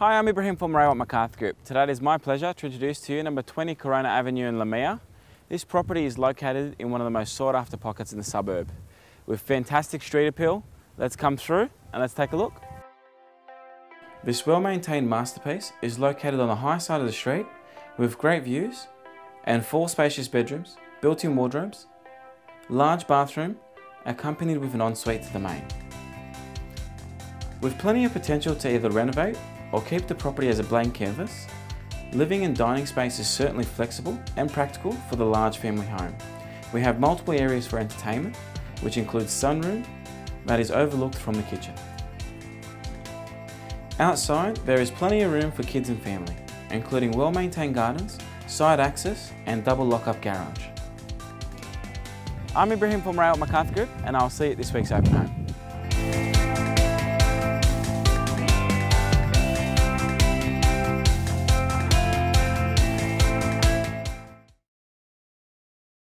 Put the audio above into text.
Hi, I'm Ibrahim from Ray White Macarthur Group. Today it is my pleasure to introduce to you number 20 Corruna Avenue in Leumeah. This property is located in one of the most sought after pockets in the suburb. With fantastic street appeal, let's come through and let's take a look. This well maintained masterpiece is located on the high side of the street with great views and four spacious bedrooms, built in wardrobes, large bathroom, accompanied with an ensuite to the main. With plenty of potential to either renovate or keep the property as a blank canvas, living and dining space is certainly flexible and practical for the large family home. We have multiple areas for entertainment, which includes sunroom that is overlooked from the kitchen. Outside, there is plenty of room for kids and family, including well-maintained gardens, side access and double lock-up garage. I'm Ibrahim from Ray White Macarthur Group and I'll see you at this week's open home.